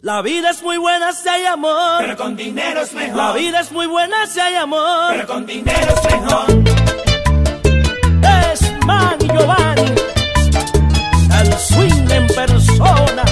La vida es muy buena si hay amor, pero con dinero es mejor. La vida es muy buena si hay amor, pero con dinero es mejor. Es Manny Giovanni, el swing en persona.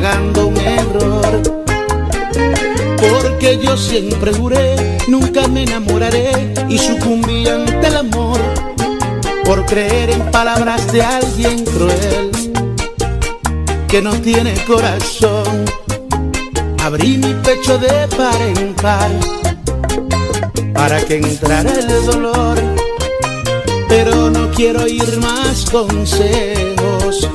pagando un error. Porque yo siempre juré, nunca me enamoraré y sucumbí ante el amor por creer en palabras de alguien cruel que no tiene corazón. Abrí mi pecho de par en par para que entrara el dolor, pero no quiero ir más consejos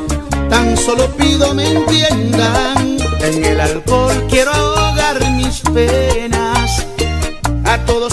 solo pido me entiendan. En el alcohol quiero ahogar mis penas, a todos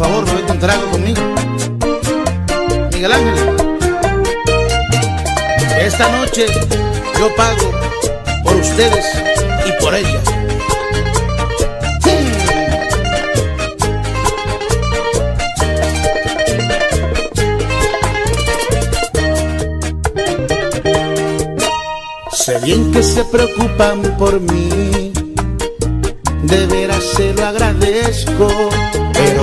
favor, bebete un trago conmigo. Miguel Ángel, esta noche yo pago por ustedes y por ella. Sé bien que se preocupan por mí, de veras se lo agradezco,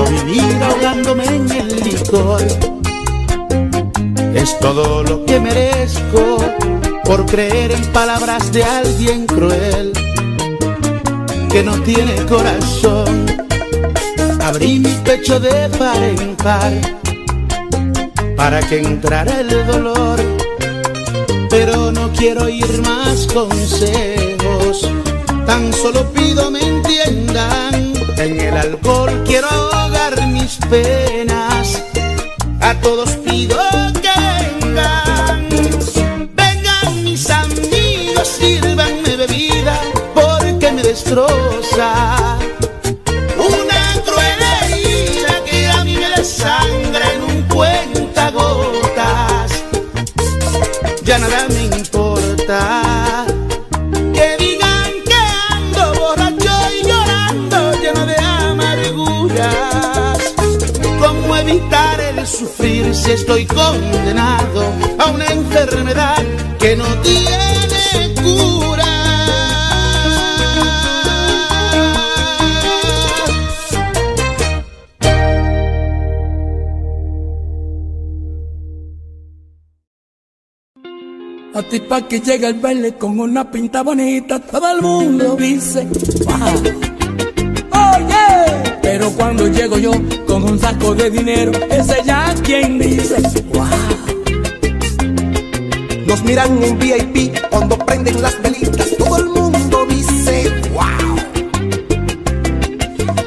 vivir ahogándome en el licor es todo lo que merezco por creer en palabras de alguien cruel que no tiene corazón. Abrí mi pecho de par en par para que entrara el dolor pero no quiero oír más consejos. Tan solo pido me entiendan. En el alcohol quiero ahogar mis penas. A todos pido que vengan. Vengan mis amigos, sírvanme bebida porque me destroza. Una cruel herida que a mí me desangra en un cuentagotas ya nada si estoy condenado a una enfermedad que no tiene cura? A ti pa' que llega el baile con una pinta bonita, todo el mundo dice, wow. Cuando llego yo con un saco de dinero, ese ya quien dice, wow. Nos miran en VIP cuando prenden las velitas, todo el mundo dice wow.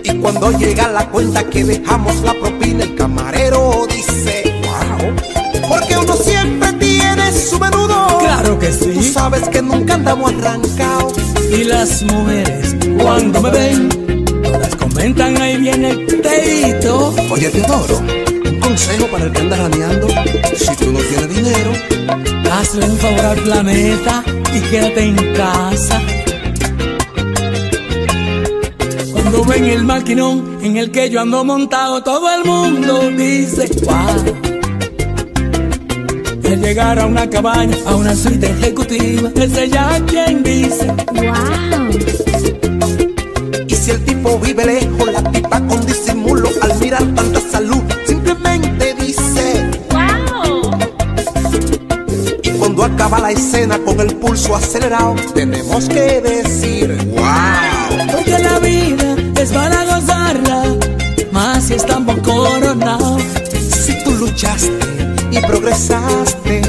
Y cuando llega la cuenta que dejamos la propina, el camarero dice wow. Porque uno siempre tiene su menudo. Claro que Tú sí. sabes que nunca andamos arrancados. Y las mujeres cuando me ven, ahí viene el teito. Oye, Teodoro, un consejo para el que anda raneando. Si tú no tienes dinero, Hazle un favor al planeta y quédate en casa. Cuando ven el maquinón en el que yo ando montado, todo el mundo dice, wow. Al llegar a una cabaña, a una suite ejecutiva, ese ya quien dice, ¡Wow! Si el tipo vive lejos, la tipa con disimulo al mirar tanta salud, simplemente dice. ¡Wow! Y cuando acaba la escena con el pulso acelerado, tenemos que decir, wow. porque la vida es para gozarla, más si estamos coronados. Si tú luchaste y progresaste,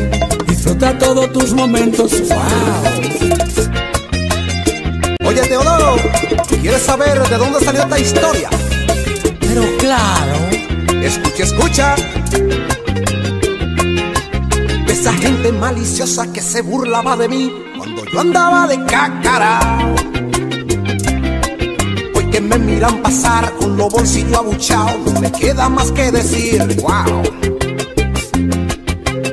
Disfruta todos tus momentos, wow. ¿Quieres saber de dónde salió esta historia? Pero claro, Escucha, escucha. De esa gente maliciosa que se burlaba de mí cuando yo andaba de cácara. miran pasar con los bolsillos abuchados, no me queda más que decir, wow.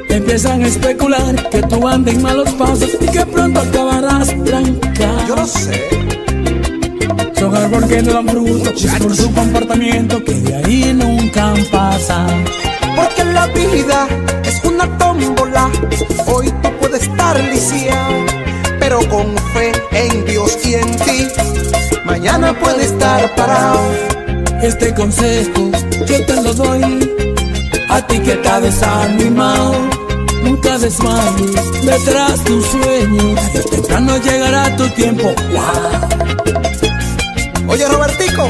Empiezan a especular que tú andas en malos pasos y que pronto acabarás trancado. Yo lo sé, Son árbol que no dan fruto es por su comportamiento que de ahí nunca pasan. porque la vida es una tómbola. Hoy tú puedes estar lisiado, pero con fe en Dios y en ti, mañana puede estar parado. Este consejo yo te lo doy a ti que estás desanimado. Nunca desmayes detrás tu sueño. Temprano llegará tu tiempo. Wow. Oye, Robertico,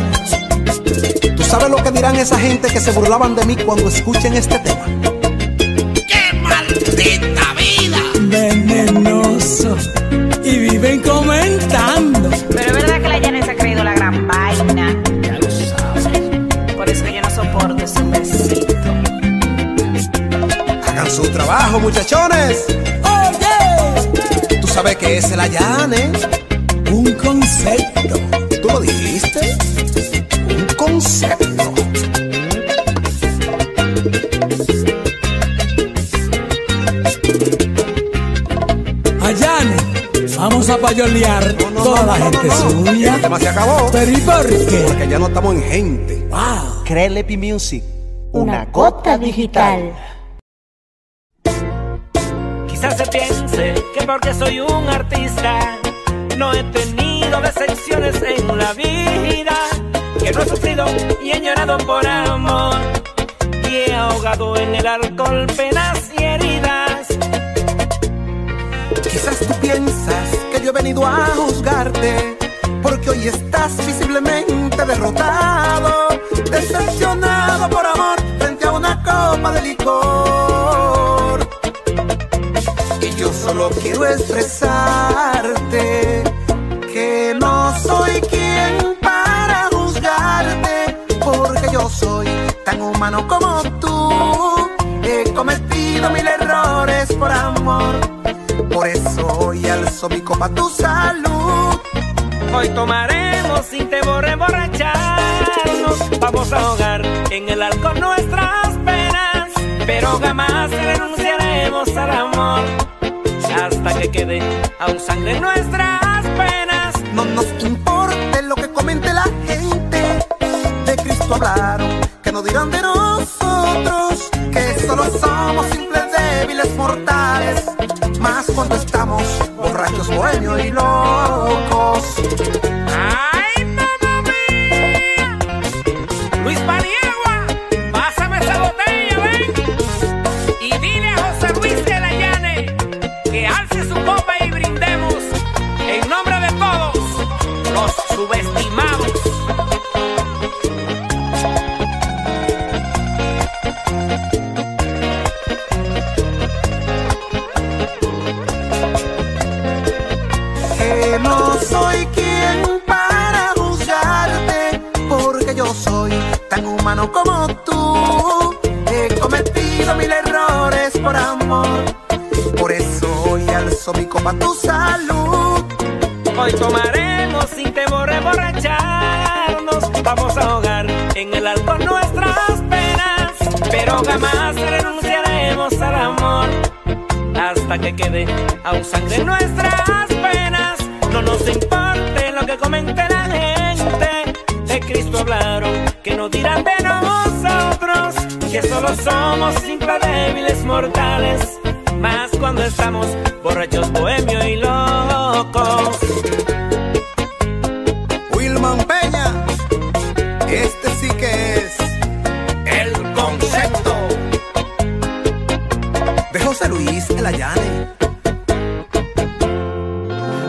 ¿tú sabes lo que dirán esa gente que se burlaban de mí cuando escuchen este tema? Venenoso. Y viven comentando. Pero es verdad que la Janet se ha creído la gran vaina. Ya lo sabes. Por eso que yo no soporto ese besito. Hagan su trabajo, muchachones. Oye, Tú sabes que es el Ayane. un concepto. ¿Tú lo dijiste? No, no, toda no, la no, gente no, no. suya. El tema se acabó. Pero ¿y por qué? Porque ya no estamos en gente. Wow. Crelepi Music. Una gota digital. Quizás se piense que porque soy un artista no he tenido decepciones en la vida, que no he sufrido y he llorado por amor y he ahogado en el alcohol penas y heridas. Quizás tú piensas he venido a juzgarte, porque hoy estás visiblemente derrotado, decepcionado por amor frente a una copa de licor. Y yo solo quiero expresarte que no soy quien para juzgarte, porque yo soy tan humano como tú. He cometido mil errores por amor. Por eso hoy alzo mi copa tu salud. Hoy tomaremos sin temor a emborracharnos, vamos a ahogar en el alcohol nuestras penas, pero jamás renunciaremos al amor hasta que quede aún sangre en nuestras penas. No nos importe lo que comente la gente. De Cristo hablaron, que no dirán de nosotros, que solo somos simples débiles mortales. Bohemios y locos. Somos simples débiles mortales. Más cuando estamos borrachos, bohemios y locos. Wilman Peña, este sí que es el concepto de José Luis El Ayane.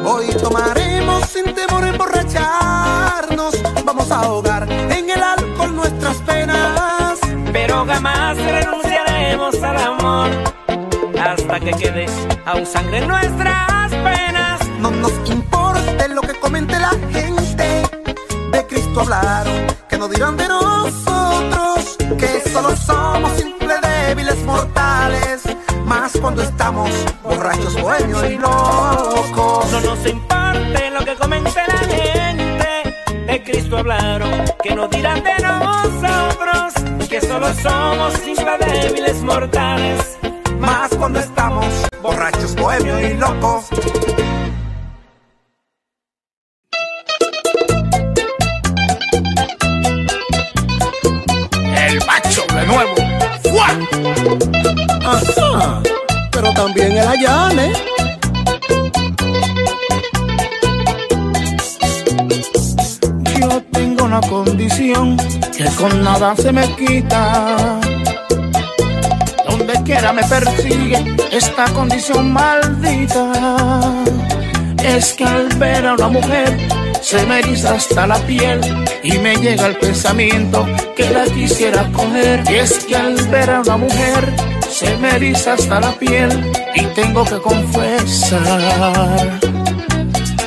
Hoy tomaremos sin temor emborracharnos, vamos a ahogar en el alcohol nuestras penas. pero jamás renunciaremos al amor hasta que quede aún sangre en nuestras penas. No nos importe lo que comente la gente. De Cristo hablaron, que no dirán de nosotros, que solo somos simples débiles mortales. Más cuando estamos borrachos, bohemios y locos. No nos importe lo que comente la gente, de Cristo hablaron, no dirán de nosotros que solo somos simples débiles mortales. Más cuando estamos borrachos, bohemios y locos. El macho de nuevo. ¡Fua! Ajá, pero también el Ayane. Yo tengo una condición que con nada se me quita. Donde quiera me persigue esta condición maldita. Es que al ver a una mujer se me eriza hasta la piel y me llega el pensamiento que la quisiera coger. Y es que al ver a una mujer se me eriza hasta la piel y tengo que confesar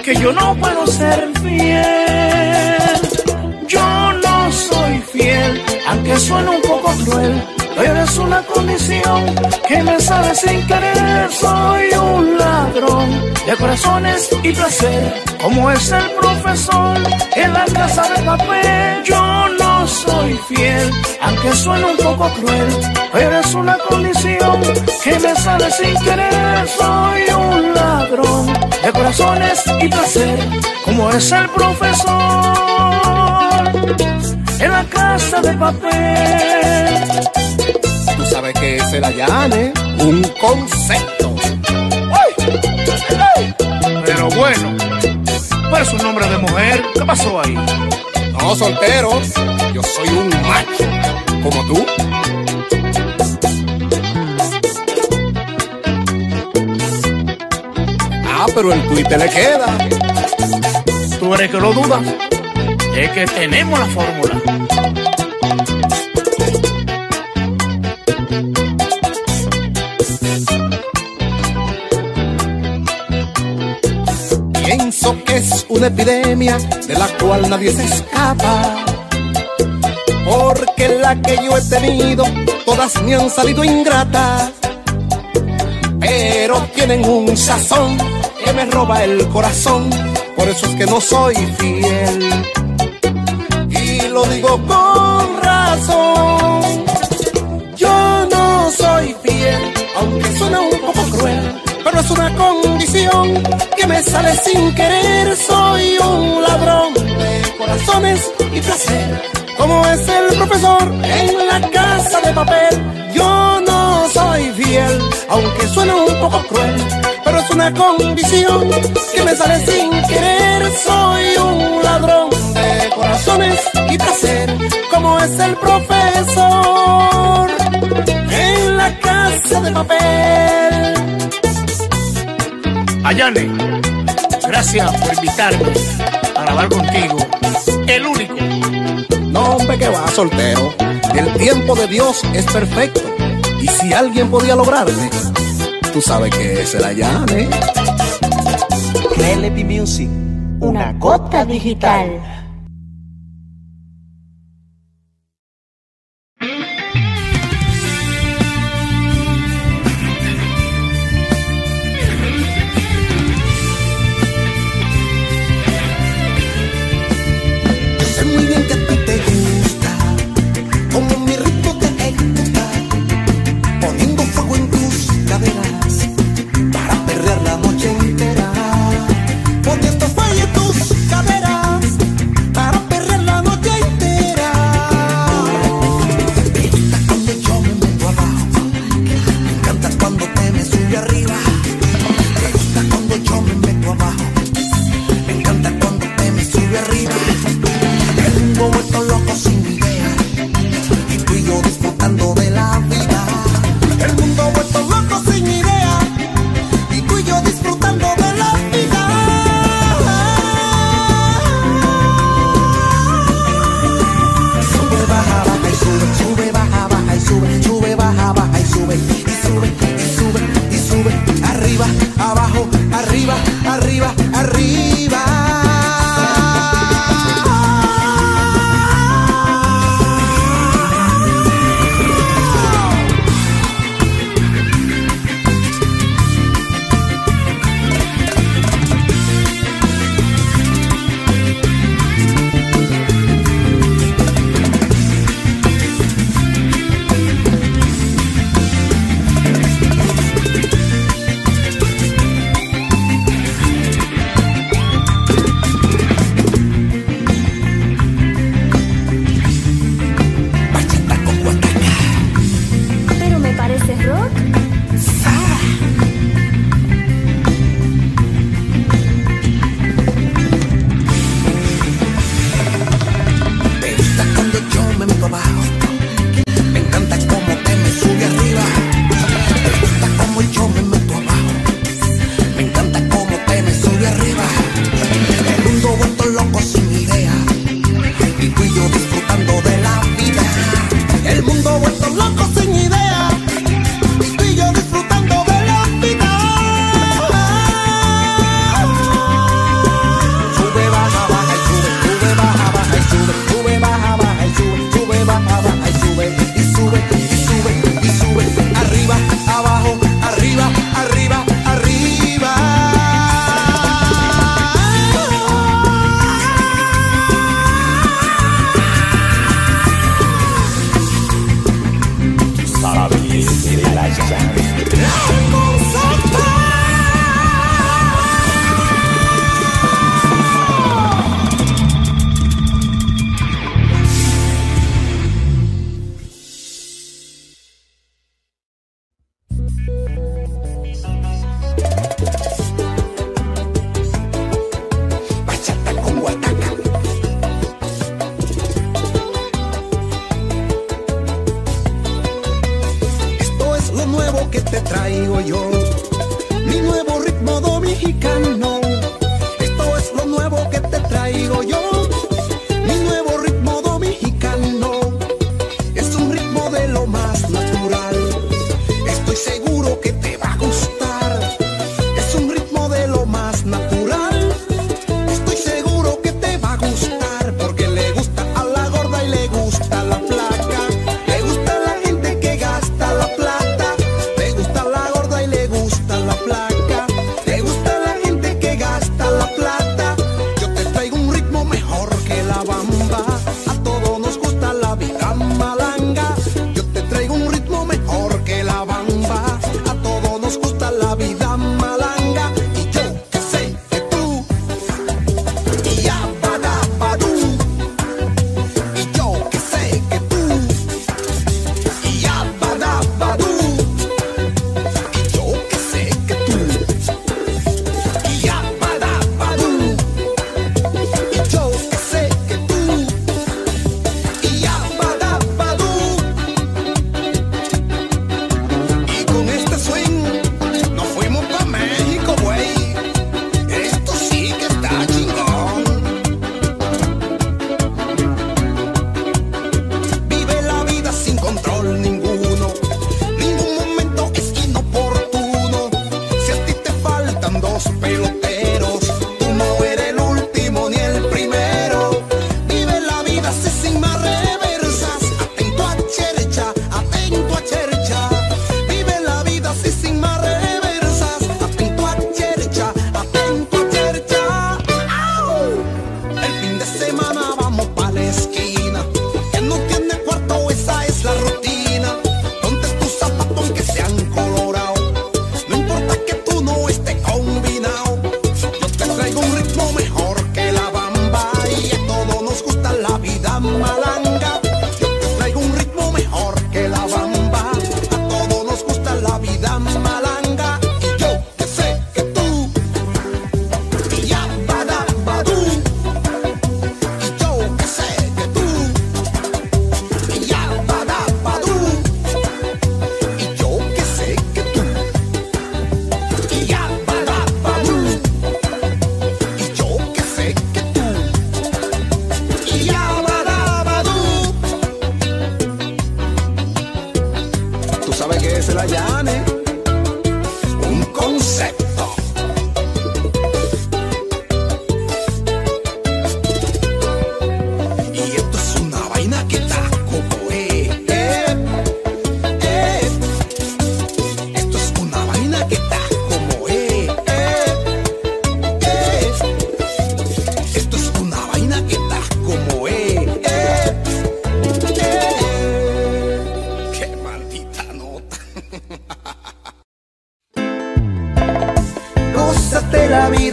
que yo no puedo ser fiel. Aunque suene un poco cruel. Pero es una condición que me sale sin querer. Soy un ladrón de corazones y placer, como es el profesor en la casa de papel. Yo no soy fiel, aunque suene un poco cruel. Pero es una condición que me sale sin querer. Soy un ladrón de corazones y placer, como es el profesor en la casa de papel. Tú sabes que es el Ayane, un concepto. Pero bueno, pero es un nombre de mujer. ¿Qué pasó ahí? No, soltero, yo soy un macho, como tú. Ah, pero el Twitter le queda. ¿Tú eres que lo dudas? Es que tenemos la fórmula. Pienso que es una epidemia de la cual nadie se escapa. Porque la que yo he tenido, todas me han salido ingratas. Pero tienen un sazón que me roba el corazón. Por eso es que no soy fiel. Lo digo con razón. Yo no soy fiel, aunque suena un poco cruel. Pero es una condición que me sale sin querer. Soy un ladrón de corazones y placer. Como es el profesor en la casa de papel. Yo no soy fiel, aunque suene un poco cruel. Pero es una condición que me sale sin querer. Soy un ladrón corazones y placer. Como es el profesor en la casa de papel. Ayane, gracias por invitarme a grabar contigo. El único. No, hombre, que va soltero. El tiempo de Dios es perfecto. Y si alguien podía lograrme, tú sabes que es el Ayane. Melody Music, una gota digital.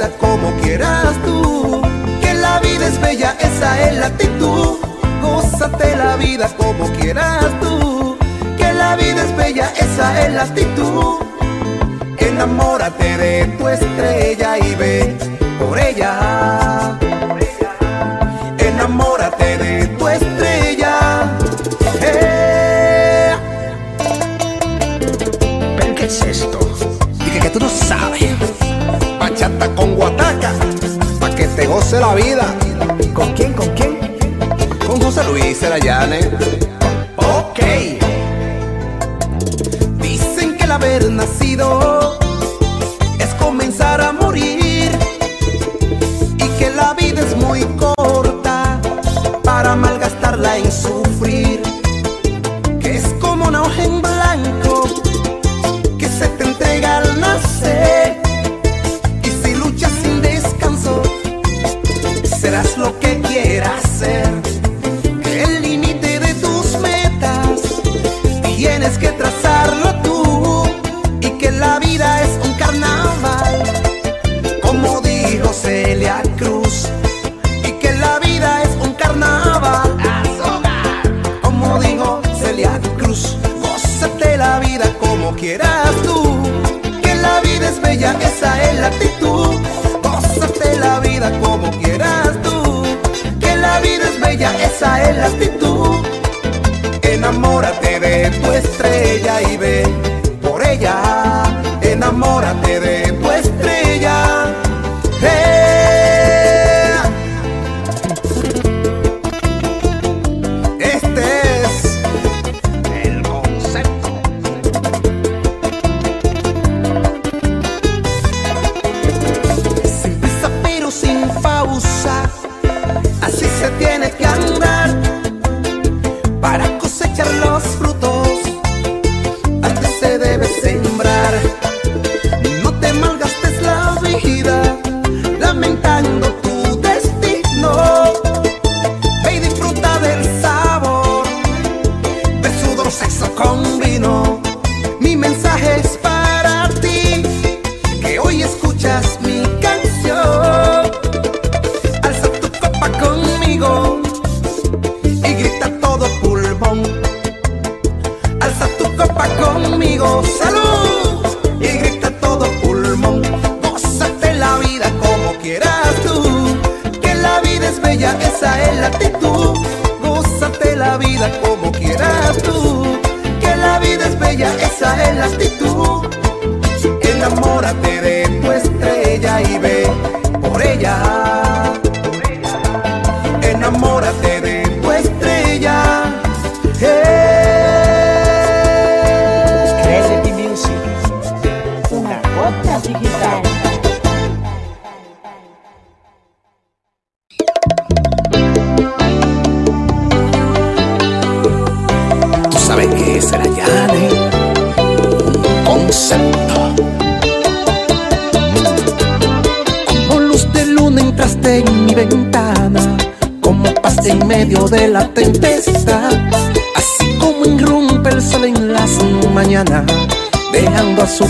como quieras tú. Que la vida es bella, esa es la actitud. Gózate la vida como quieras tú. Que la vida es bella, esa es la actitud. Enamórate de tu estrella y ve por ella. La Vida. ¿Con quién? ¿Con quién? Con José Luis Serayane. Ok. Dicen que el haber nacido es comenzar a morir y que la vida es muy corta para malgastarla en su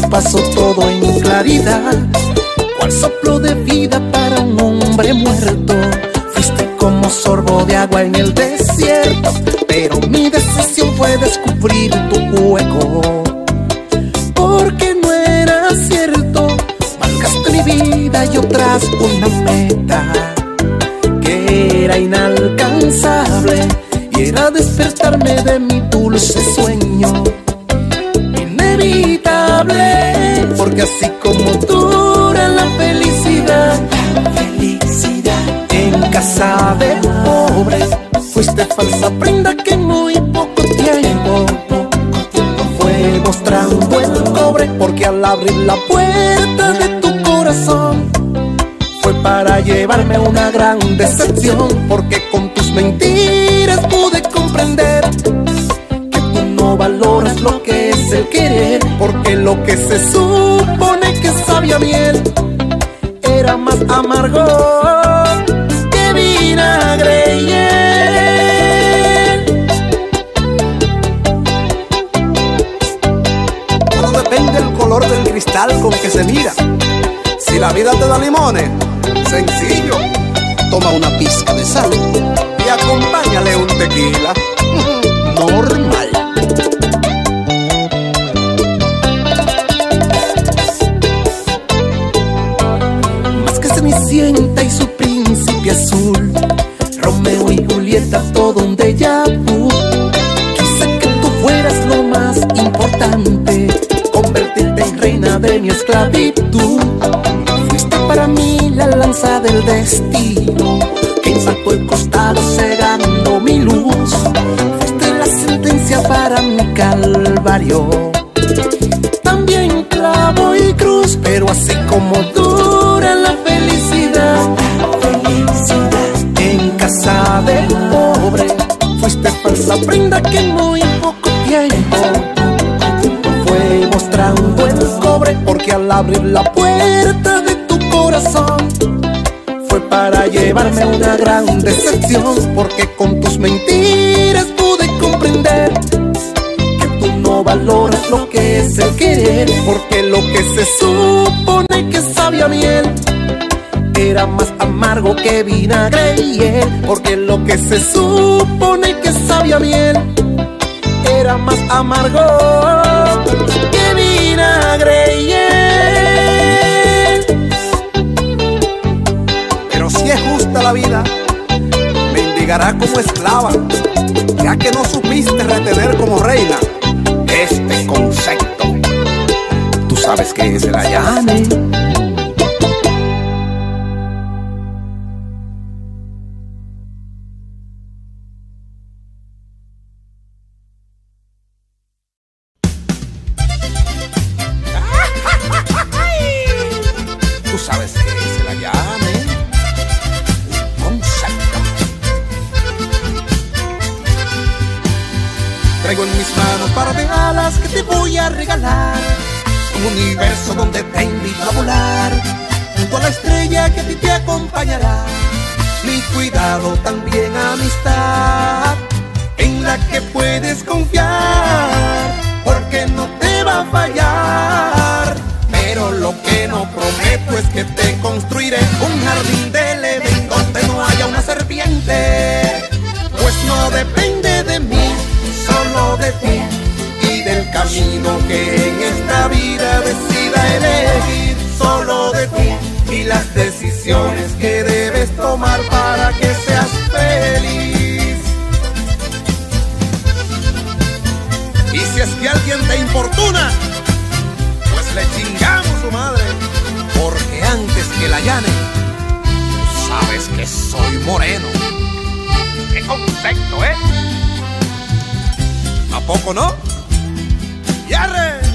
paso todo en claridad. Cual soplo de vida para un hombre muerto, fuiste como sorbo de agua en el desierto, pero mi decisión fue descubrir tu hueco. Porque no era cierto, marcaste mi vida y otras una meta que era inalcanzable y era despertarme de mi dulce sueño. Porque así como dura la felicidad, en casa de pobre, fuiste falsa prenda que muy poco tiempo fue mostrando el cobre, porque al abrir la puerta de tu corazón fue para llevarme una gran decepción, porque con tus mentiras pude comprender que tú no valoras lo que el porque lo que se supone que sabía miel era más amargo que vinagre y hiel. Todo depende del color del cristal con que se mira. Si la vida te da limones, sencillo. Toma una pizca de sal y acompáñale un tequila. También clavo y cruz, pero así como dura la felicidad, en casa de pobre, fuiste falsa prenda que muy poco tiempo fue mostrando el cobre, porque al abrir la puerta de tu corazón fue para llevarme una gran decepción, porque con tus mentiras valoras lo que es el querer, porque lo que se supone que sabía miel era más amargo que vinagre y hiel, porque lo que se supone que sabía miel era más amargo que vinagre y hiel. Pero si es justa la vida, mendigará como esclava, ya que no supiste retener como reina sabes que es el Ayane. Que debes tomar para que seas feliz. Y si es que alguien te importuna, pues le chingamos su madre. Porque antes que la llane, sabes que soy moreno. ¿Qué concepto, eh? ¿A poco no? ¡Yarre!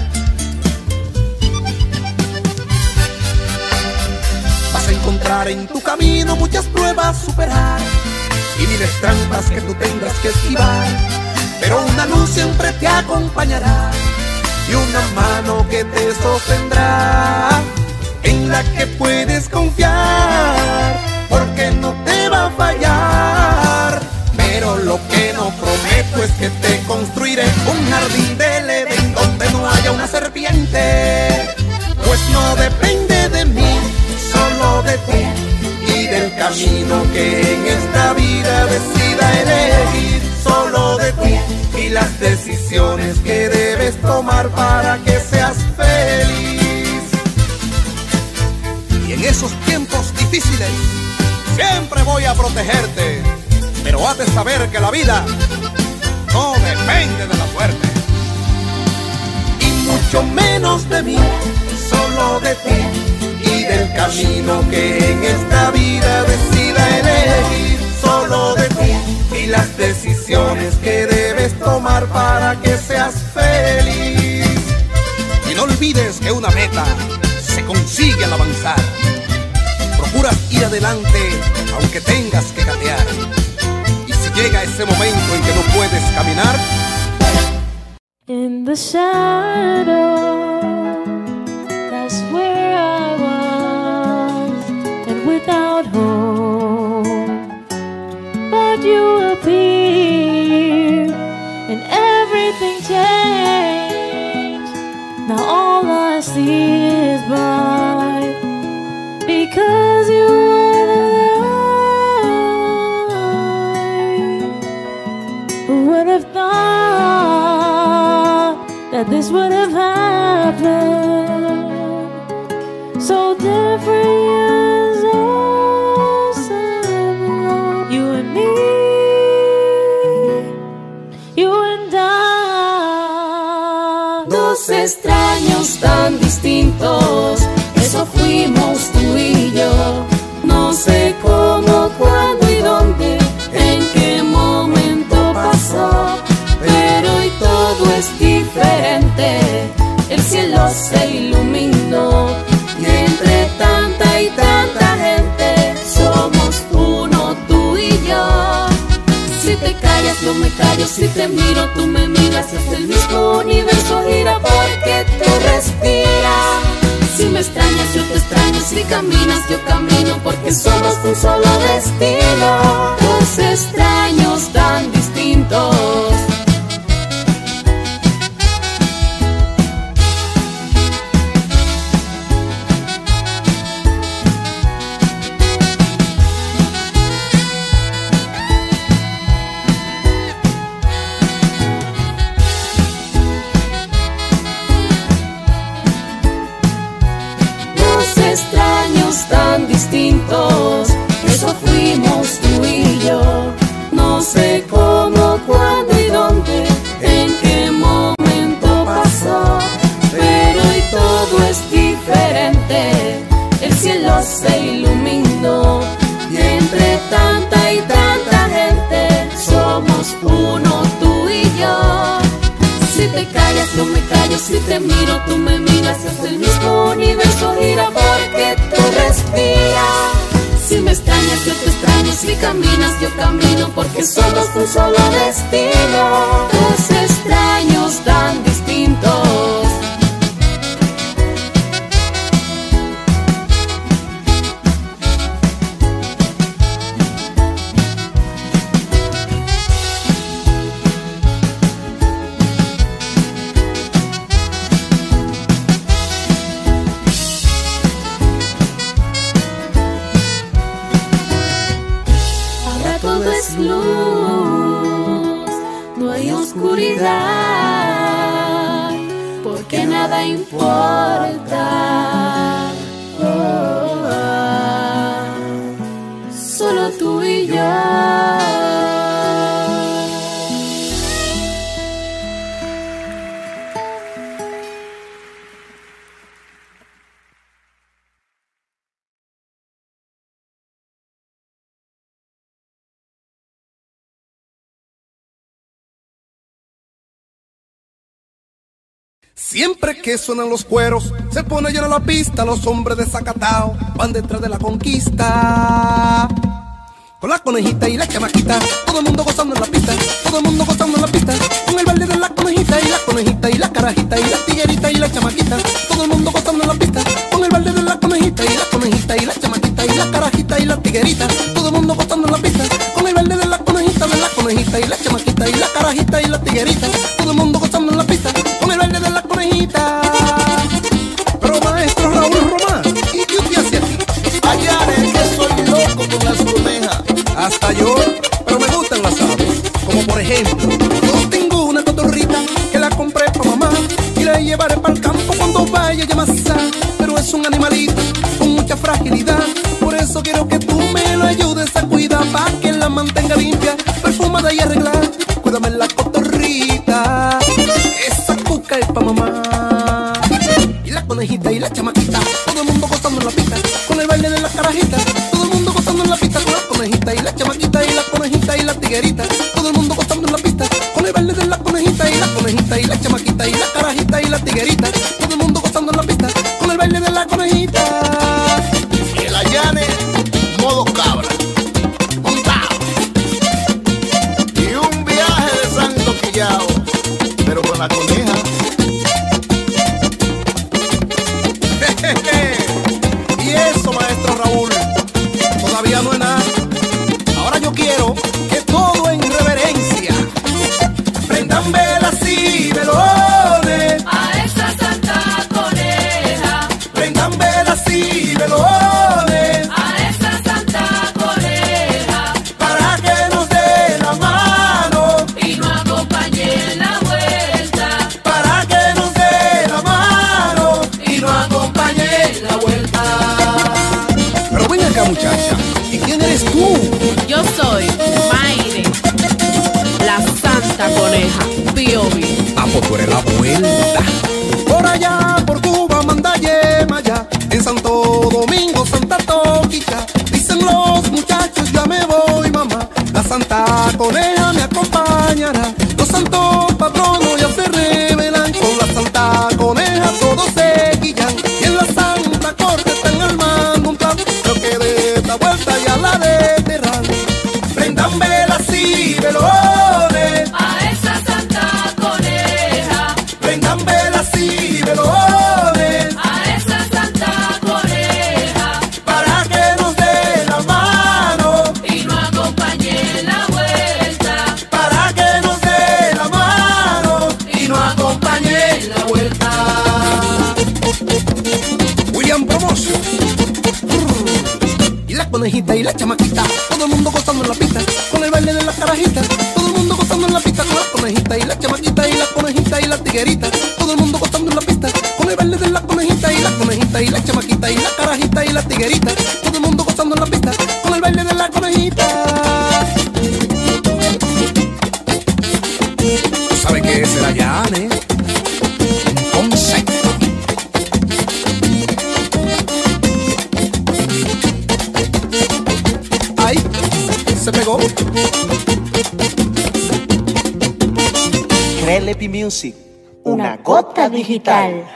Encontrar en tu camino muchas pruebas superar y miles trampas que tú tendrás que esquivar. Pero una luz siempre te acompañará y una mano que te sostendrá, en la que puedes confiar, porque no te va a fallar. Pero lo que no prometo es que te construiré un jardín del Edén donde no haya una serpiente, pues no depende de mí, y del camino que en esta vida decida elegir, solo de ti y las decisiones que debes tomar para que seas feliz. Y en esos tiempos difíciles, siempre voy a protegerte, pero has de saber que la vida no depende de la suerte. Y mucho menos de mí, solo de ti y del camino que en esta vida decida elegir, solo de ti y las decisiones que debes tomar para que seas feliz. Y no olvides que una meta se consigue al avanzar. Procura ir adelante aunque tengas que gatear. Y si llega ese momento en que no puedes caminar, In the shadow, this would have happened? So different years love. You and me, you and I. Dos extraños tan distintos, eso fuimos tú y yo. No sé diferente. El cielo se iluminó y entre tanta y tanta gente somos uno tú y yo. Si te callas, yo me callo. Si te miro, tú me miras. Es el mismo universo gira porque tú respiras. Si me extrañas, yo te extraño. Si caminas, yo camino porque somos un solo destino. Dos extraños tan fuimos tú y yo. No sé cómo, cuándo y dónde, en qué momento pasó, pero hoy todo es diferente. El cielo se iluminó y entre tanta y tanta gente somos uno tú y yo. Si te callas, yo me callo, si te miro, tú me miras, es el mismo universo gira porque tú respiras. Si me extrañas, yo te si caminas, yo camino porque somos un solo destino. Siempre que suenan los cueros, se pone llena la pista. Los hombres de Zacatao van detrás de la conquista. Con la conejita y la chamaquita, todo el mundo gozando en la pista, todo el mundo gozando en la pista. Con el baile de la conejita y la conejita y la carajita y la tiguerita y la chamaquita, todo el mundo gozando en la pista. Con el baile de la conejita y la conejita y la chamaquita y la carajita y la tiguerita, todo el mundo gozando en la pista. Con el baile de la conejita, de la conejita y la chamaquita y la carajita y la tiguerita, todo el mundo gozando en la pista. Pero maestro Raúl Román, ¿y qué usted hace aquí? Allá que soy loco con las conejas. Hasta yo, pero me gustan las aves. Como por ejemplo, yo tengo una cotorrita que la compré para mamá y la llevaré para el campo cuando vaya a Yamasá. Pero es un animalito con mucha fragilidad. Por eso quiero que tú me lo ayudes a cuidar para que la mantenga limpia, perfumada y arreglada. Cuídame la cotorrita, todo el mundo gozando en la pista, con la conejita y la chamaquita y la conejita y la tiguerita, todo el mundo gozando en la pista, con el baile de la conejita y la conejita y la chamaquita y la todo el mundo gozando en la pista, con el baile de la conejita y la conejita y la chamaquita y la carajita y la tiguerita, digital.